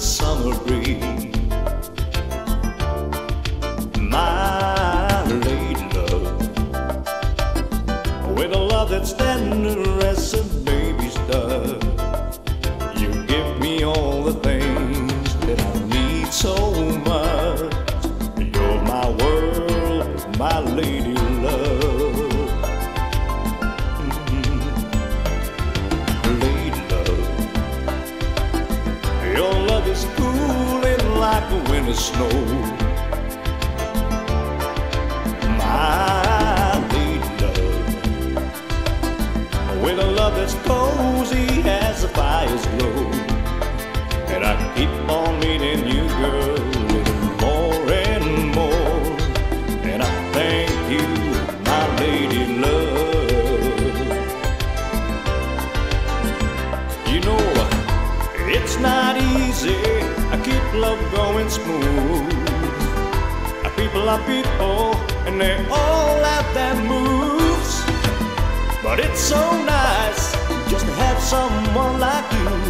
summer breeze. My lady love, with a love that's tender as a baby's dove. Winter snow. My lady love. With a love that's cozy as the fire's glow. And I keep on meeting you, girl, more and more. And I thank you, my lady love. You know, it's not easy. Love going smooth. People are people, and they all have their moves. But it's so nice just to have someone like you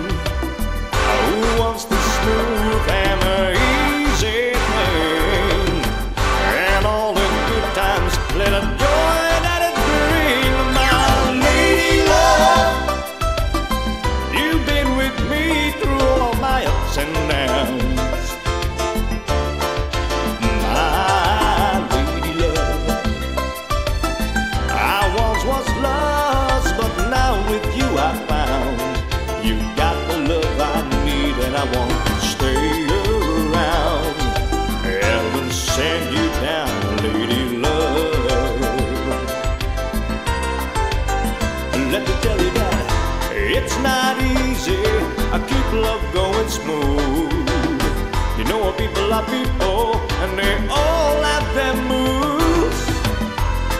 Let me tell you that it's not easy. I keep love going smooth. You know what people are people, and they all have their moves.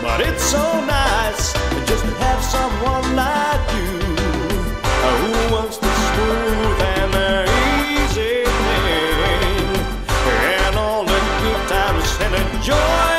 But it's so nice just to have someone like you uh, who wants to smooth and the easy thing, and all the good times and enjoy.